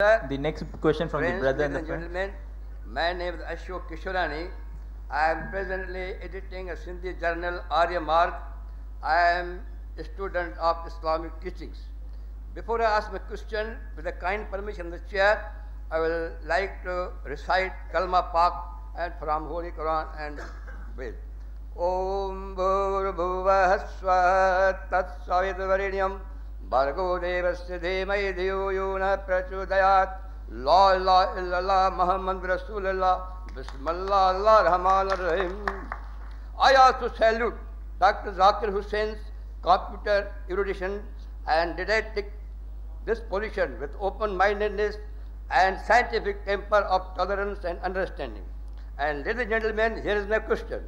The next question from the brother and the and gentlemen, my name is Ashok Kishorani. I am presently editing a Sindhi journal, Arya Marg. I am a student of Islamic teachings. Before I ask my question, with the kind permission of the chair, I will like to recite Kalma Pak and from Holy Quran and Ved. Om Bhurabhuvah Swa Tat Devasya Dhimai Dhiyo Yuna Prachodayat La ilaha illallah Muhammad Rasulullah Bismillah Allah Rahman Rahim I also salute Dr. Zakir Hussein's computer erudition and didactic disposition with open-mindedness and scientific temper of tolerance and understanding. And ladies and gentlemen, here is my question.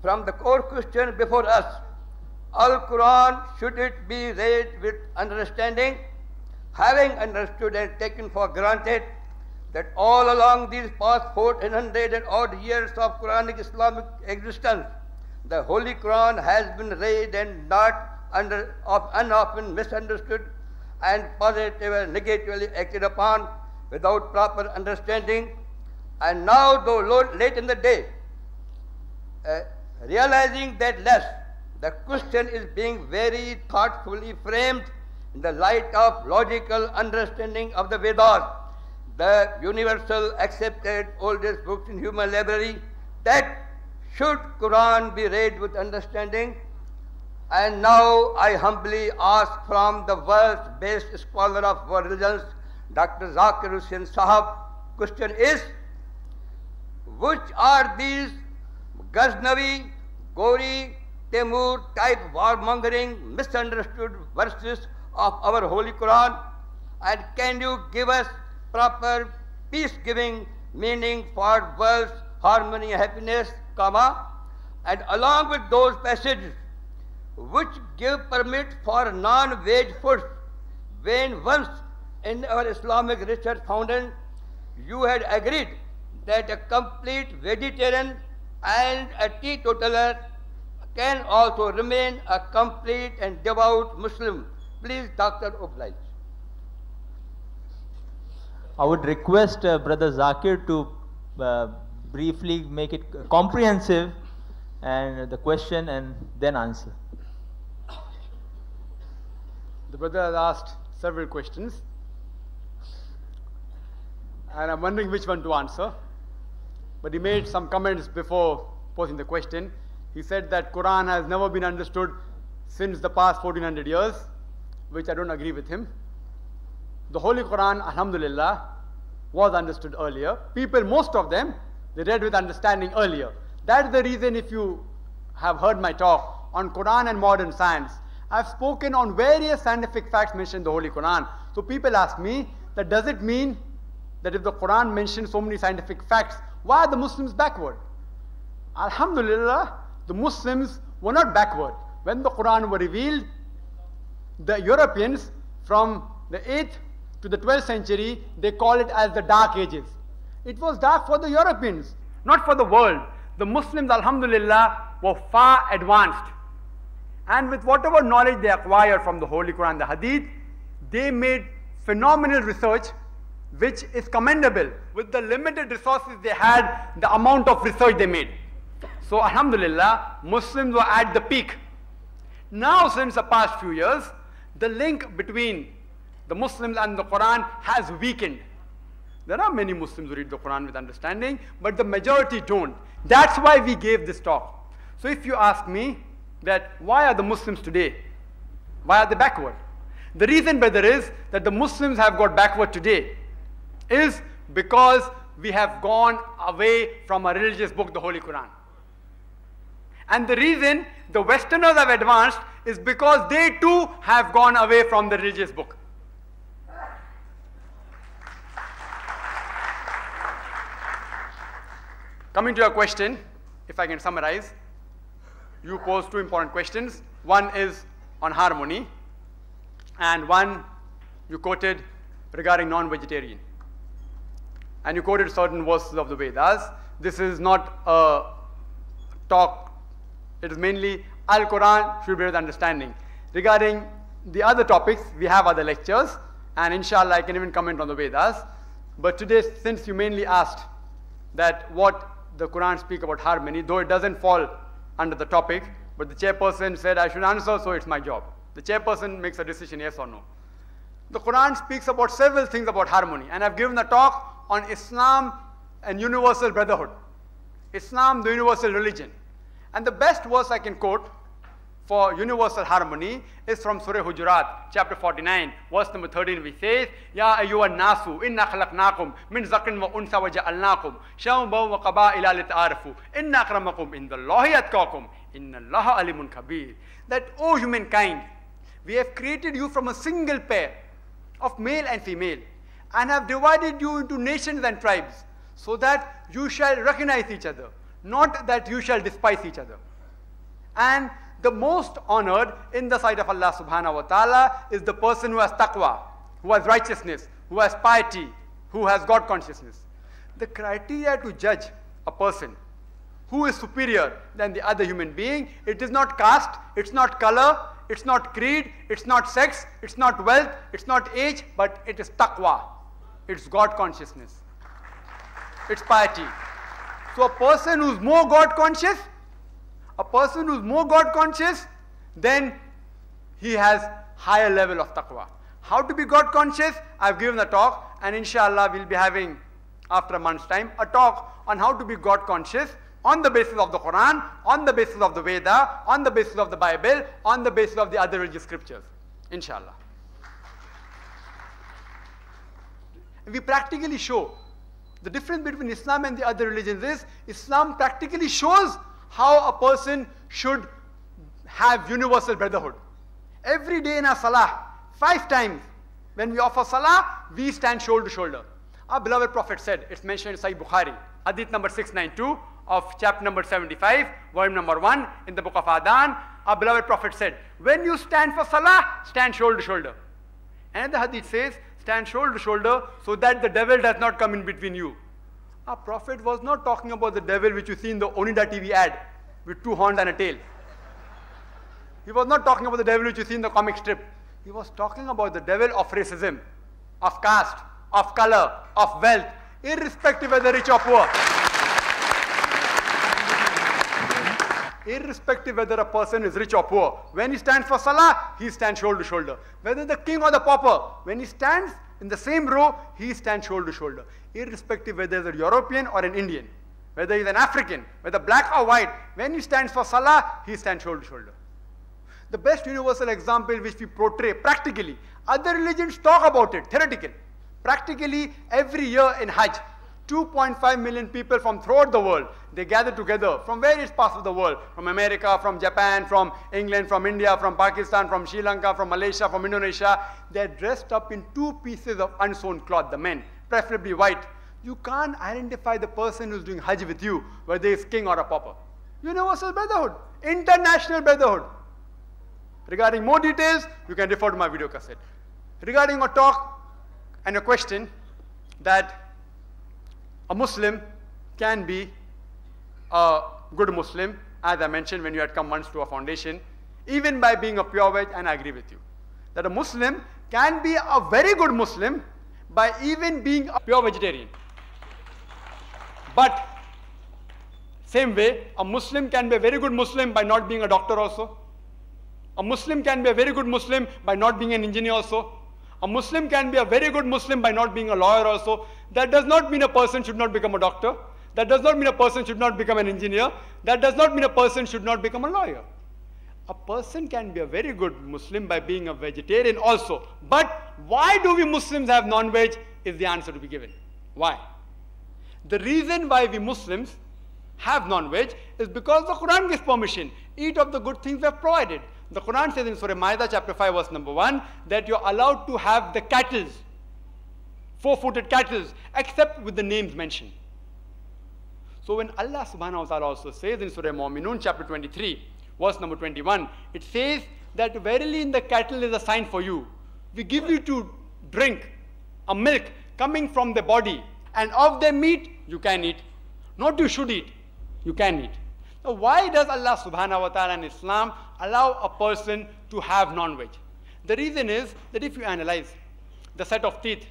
From the core question before us, Al-Quran, should it be read with understanding? Having understood and taken for granted that all along these past 1400 and odd years of Quranic Islamic existence, the Holy Quran has been read and not under, of, unoften misunderstood and positive and negatively acted upon without proper understanding. And now, though late in the day, uh, realizing that less, the question is being very thoughtfully framed in the light of logical understanding of the Vedas, the universal accepted oldest books in human library, that should Quran be read with understanding? And now I humbly ask from the world's best scholar of religions, Dr. Zakir Hussain Sahab, question is, which are these Ghaznavi, Gori, Temur type warmongering, misunderstood verses of our Holy Quran? And can you give us proper peace-giving meaning for world's harmony and happiness, comma? And along with those passages, which give permit for non-veg foods, when once in our Islamic research foundation, you had agreed that a complete vegetarian and a teetotaler can also remain a complete and devout Muslim. Please, Dr. Oblige. I would request uh, Brother Zakir to uh, briefly make it comprehensive and the question and then answer. The brother has asked several questions. And I'm wondering which one to answer. But he made some comments before posing the question. He said that Quran has never been understood since the past 1400 years, which I don't agree with him. The Holy Quran, Alhamdulillah, was understood earlier. People, most of them, they read with understanding earlier. That is the reason if you have heard my talk on Quran and modern science, I've spoken on various scientific facts mentioned in the Holy Quran. So people ask me that does it mean that if the Quran mentions so many scientific facts, why are the Muslims backward? Alhamdulillah, the Muslims were not backward. When the Quran was revealed, the Europeans from the 8th to the 12th century, they call it as the Dark Ages. It was dark for the Europeans, not for the world. The Muslims, Alhamdulillah, were far advanced. And with whatever knowledge they acquired from the Holy Quran, and the Hadith, they made phenomenal research which is commendable. With the limited resources they had, the amount of research they made. So, Alhamdulillah, Muslims were at the peak. Now, since the past few years, the link between the Muslims and the Quran has weakened. There are many Muslims who read the Quran with understanding, but the majority don't. That's why we gave this talk. So, if you ask me that why are the Muslims today? Why are they backward? The reason, brother, is that the Muslims have got backward today is because we have gone away from a religious book, the Holy Quran. And the reason the Westerners have advanced is because they too have gone away from the religious book. Coming to your question, if I can summarize, you posed two important questions. One is on harmony, and one you quoted regarding non-vegetarian. And you quoted certain verses of the Vedas. This is not a talk, it is mainly Al-Quran should be with understanding. Regarding the other topics, we have other lectures, and inshallah I can even comment on the Vedas. But today, since you mainly asked that what the Quran speak about harmony, though it doesn't fall under the topic, but the chairperson said I should answer, so it's my job. The chairperson makes a decision, yes or no. The Quran speaks about several things about harmony, and I've given a talk on Islam and universal brotherhood. Islam, the universal religion. And the best verse I can quote for universal harmony is from Surah Hujurat, chapter 49, verse number 13, which says, Ya ayyuhan nasu, inna khalaqnakum min zakin wa unsa wa ja'alnakum, shawban wa qaba'ila lita'arafu, inna akramakum indallahi atqakum, inna allaha alimun kabir. That, O humankind, we have created you from a single pair of male and female, and have divided you into nations and tribes, so that you shall recognize each other, not that you shall despise each other. And the most honored in the sight of Allah subhanahu wa ta'ala is the person who has taqwa, who has righteousness, who has piety, who has God consciousness. The criteria to judge a person who is superior than the other human being, it is not caste, it's not color, it's not creed, it's not sex, it's not wealth, it's not age, but it is taqwa. It's God consciousness. It's piety. So a person who's more God conscious, a person who's more God conscious, then he has higher level of taqwa. How to be God conscious? I've given a talk and inshallah we'll be having after a month's time a talk on how to be God conscious on the basis of the Quran, on the basis of the Veda, on the basis of the Bible, on the basis of the other religious scriptures. Inshallah. We practically show the difference between Islam and the other religions is Islam practically shows how a person should have universal brotherhood. Every day in our salah, five times, when we offer salah, we stand shoulder to shoulder. Our beloved Prophet said, it's mentioned in Sahih Bukhari, hadith number 692 of chapter number 75, volume number 1 in the book of Adhan. Our beloved Prophet said, when you stand for salah, stand shoulder to shoulder. And the hadith says, stand shoulder to shoulder so that the devil does not come in between you. Our Prophet was not talking about the devil which you see in the Onida TV ad with two horns and a tail. He was not talking about the devil which you see in the comic strip. He was talking about the devil of racism, of caste, of color, of wealth, irrespective of whether rich or poor. Irrespective whether a person is rich or poor. When he stands for salah, he stands shoulder to shoulder. Whether the king or the pauper, when he stands in the same row, he stands shoulder to shoulder. Irrespective whether he's a European or an Indian, whether he's an African, whether black or white, when he stands for salah, he stands shoulder to shoulder. The best universal example which we portray practically, other religions talk about it, theoretical. Practically every year in Hajj, 2.5 million people from throughout the world, they gather together from various parts of the world, from America, from Japan, from England, from India, from Pakistan, from Sri Lanka, from Malaysia, from Indonesia. They're dressed up in two pieces of unsewn cloth, the men, preferably white. You can't identify the person who's doing Hajj with you, whether he's king or a pauper. Universal brotherhood, international brotherhood. Regarding more details, you can refer to my video cassette. Regarding a talk and a question that a Muslim can be a good Muslim, as I mentioned when you had come once to a foundation, even by being a pure veg, and I agree with you. That a Muslim can be a very good Muslim by even being a pure vegetarian. But same way, a Muslim can be a very good Muslim by not being a doctor also. A Muslim can be a very good Muslim by not being an engineer also. A Muslim can be a very good Muslim by not being a lawyer also. That does not mean a person should not become a doctor. That does not mean a person should not become an engineer. That does not mean a person should not become a lawyer. A person can be a very good Muslim by being a vegetarian also. But why do we Muslims have non-veg is the answer to be given. Why? The reason why we Muslims have non-veg is because the Quran gives permission. Eat of the good things we have provided. The Quran says in Surah Maida chapter 5 verse number 1 that you're allowed to have the cattle, four-footed cattle, except with the names mentioned. So when Allah subhanahu wa ta'ala also says in Surah Mu'minun chapter 23 verse number 21, it says that verily in the cattle is a sign for you. We give you to drink a milk coming from the body and of their meat you can eat. Not you should eat, you can eat. Now, why does Allah subhanahu wa ta'ala in Islam allow a person to have non-veg? The reason is that if you analyze, the set of teeth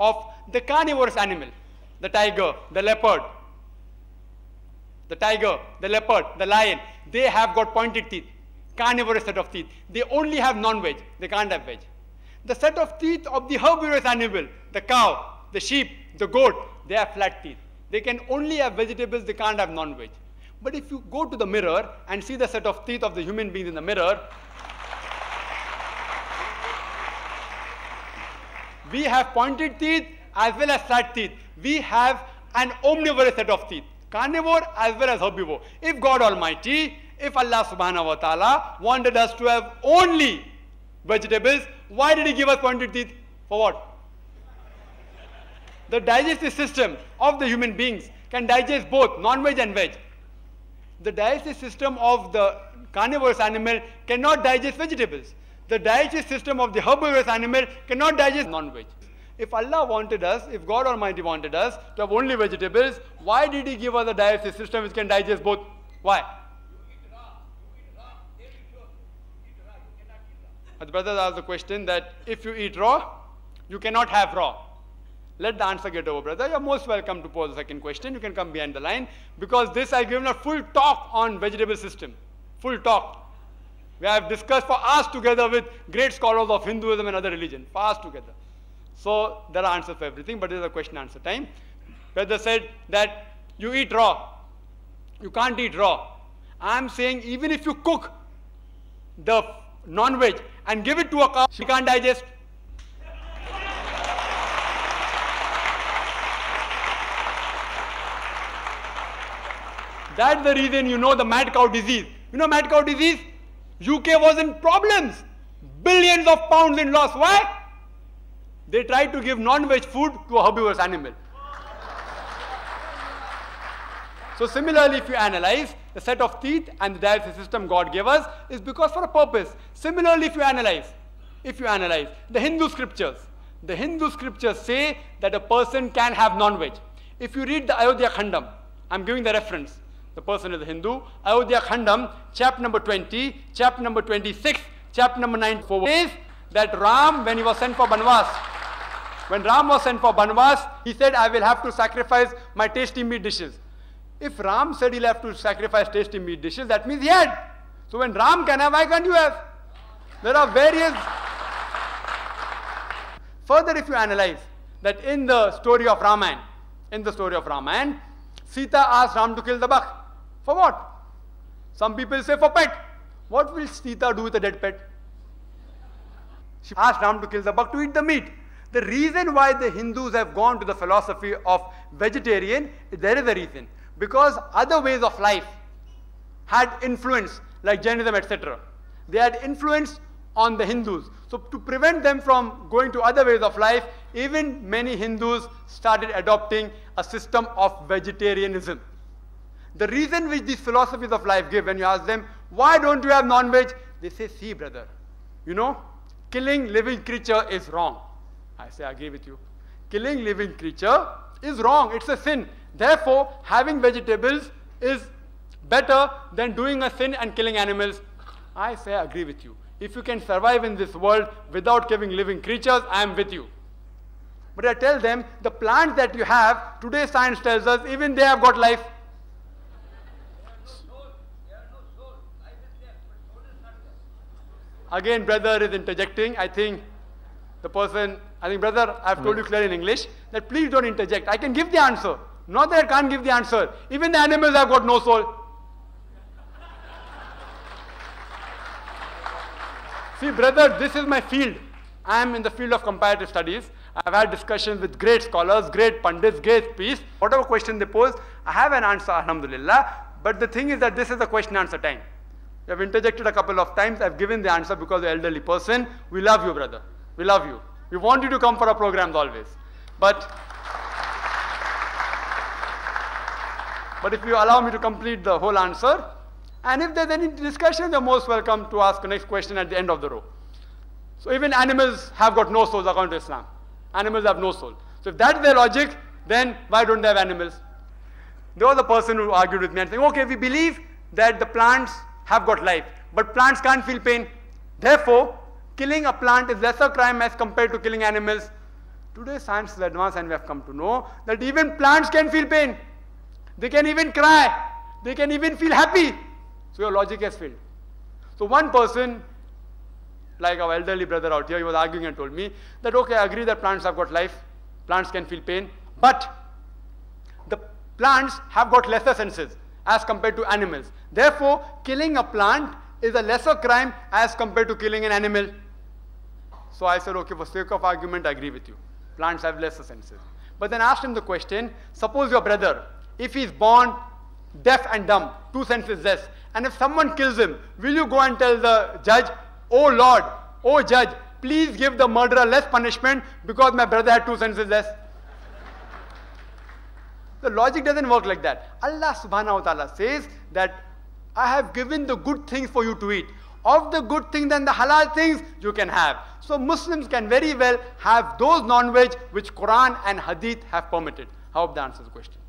of the carnivorous animal, the tiger, the leopard, the tiger, the leopard, the lion, they have got pointed teeth, carnivorous set of teeth. They only have non-veg, they can't have veg. The set of teeth of the herbivorous animal, the cow, the sheep, the goat, they have flat teeth. They can only have vegetables, they can't have non-veg. But if you go to the mirror and see the set of teeth of the human beings in the mirror, we have pointed teeth as well as flat teeth. We have an omnivorous set of teeth, carnivore as well as herbivore. If God Almighty, if Allah subhanahu wa ta'ala wanted us to have only vegetables, why did He give us pointed teeth? For what? The digestive system of the human beings can digest both non-veg and veg. The digestive system of the carnivorous animal cannot digest vegetables. The digestive system of the herbivorous animal cannot digest non-veg. If Allah wanted us, if God Almighty wanted us to have only vegetables, why did He give us a digestive system which can digest both? Why? The brothers asked the question that if you eat raw, you cannot have raw. Let the answer get over, brother. You're most welcome to pose the second question. You can come behind the line. Because this I've given a full talk on vegetable system. Full talk. We have discussed for hours together with great scholars of Hinduism and other religion. For hours together. So there are answers for everything, but there's a question answer time. Brother said that you eat raw. You can't eat raw. I'm saying even if you cook the non-veg and give it to a cow, she can't digest. That's the reason you know the mad cow disease. You know mad cow disease? UK was in problems. Billions of pounds in loss. Why? They tried to give non-veg food to a herbivorous animal. So similarly, if you analyze the set of teeth and the digestive system God gave us is because for a purpose. Similarly, if you analyze, if you analyze the Hindu scriptures, the Hindu scriptures say that a person can have non-veg. If you read the Ayodhya Khandam, I'm giving the reference. The person is a Hindu. Ayodhya Khandam, chapter number 20, chapter number 26, chapter number 94 says that Ram, when he was sent for Banvas, when Ram was sent for Banvas, he said, I will have to sacrifice my tasty meat dishes. If Ram said he'll have to sacrifice tasty meat dishes, that means he had. So when Ram can have, why can't you have? There are various. Further, if you analyze that in the story of Raman, in the story of Raman, Sita asked Ram to kill the buck. For what? Some people say for pet. What will Sita do with a dead pet? She asked Ram to kill the buck to eat the meat. The reason why the Hindus have gone to the philosophy of vegetarian, there is a reason. Because other ways of life had influence, like Jainism, etc. They had influence on the Hindus. So to prevent them from going to other ways of life, even many Hindus started adopting a system of vegetarianism. The reason which these philosophies of life give, when you ask them, why don't you have non-veg? They say, see brother, you know, killing living creature is wrong. I say, I agree with you. Killing living creature is wrong. It's a sin. Therefore, having vegetables is better than doing a sin and killing animals. I say, I agree with you. If you can survive in this world without killing living creatures, I am with you. But I tell them, the plants that you have, today science tells us, even they have got life. Again, brother is interjecting. I think the person, I think, brother, I've told you clearly in English that please don't interject. I can give the answer. Not that I can't give the answer. Even the animals have got no soul. See, brother, this is my field. I am in the field of comparative studies. I've had discussions with great scholars, great pundits, great priests. Whatever question they pose, I have an answer, alhamdulillah. But the thing is that this is a question answer time. You have interjected a couple of times. I've given the answer because you're elderly person. We love you, brother. We love you. We want you to come for our programs always. But, but if you allow me to complete the whole answer, and if there's any discussion, you're most welcome to ask the next question at the end of the row. So even animals have got no souls according to Islam. Animals have no soul. So if that's their logic, then why don't they have animals? There was a person who argued with me and saying, okay, we believe that the plants have got life, but plants can't feel pain. Therefore, killing a plant is lesser crime as compared to killing animals. Today science is advanced and we have come to know that even plants can feel pain. They can even cry. They can even feel happy. So your logic has failed. So one person, like our elderly brother out here, he was arguing and told me that okay, I agree that plants have got life, plants can feel pain, but the plants have got lesser senses as compared to animals. Therefore, killing a plant is a lesser crime as compared to killing an animal. So I said, okay, for sake of argument, I agree with you. Plants have lesser senses. But then I asked him the question, suppose your brother, if he is born deaf and dumb, two senses less, and if someone kills him, will you go and tell the judge, oh Lord, oh judge, please give the murderer less punishment because my brother had two senses less? The logic doesn't work like that. Allah subhanahu wa ta'ala says that I have given the good things for you to eat. Of the good things and the halal things you can have. So Muslims can very well have those non-veg which Quran and Hadith have permitted. I hope that answers the question.